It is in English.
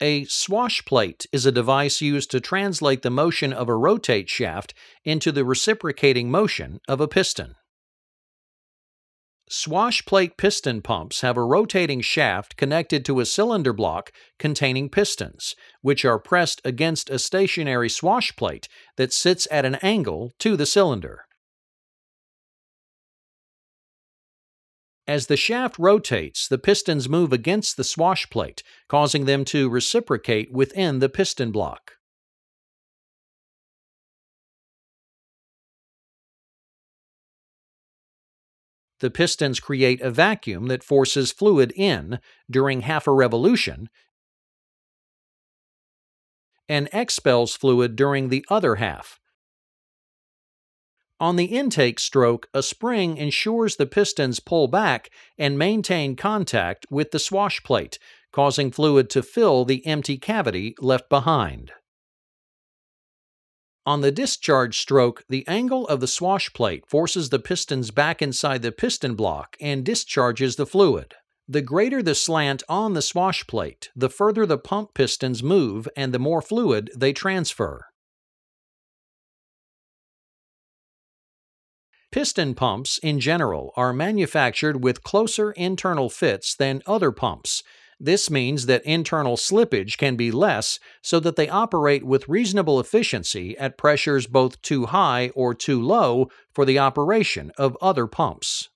A swash plate is a device used to translate the motion of a rotate shaft into the reciprocating motion of a piston. Swash plate piston pumps have a rotating shaft connected to a cylinder block containing pistons, which are pressed against a stationary swash plate that sits at an angle to the cylinder. As the shaft rotates, the pistons move against the swash plate, causing them to reciprocate within the piston block. The pistons create a vacuum that forces fluid in during half a revolution and expels fluid during the other half. On the intake stroke, a spring ensures the pistons pull back and maintain contact with the swash plate, causing fluid to fill the empty cavity left behind. On the discharge stroke, the angle of the swash plate forces the pistons back inside the piston block and discharges the fluid. The greater the slant on the swash plate, the further the pump pistons move and the more fluid they transfer. Piston pumps, in general, are manufactured with closer internal fits than other pumps. This means that internal slippage can be less so that they operate with reasonable efficiency at pressures both too high or too low for the operation of other pumps.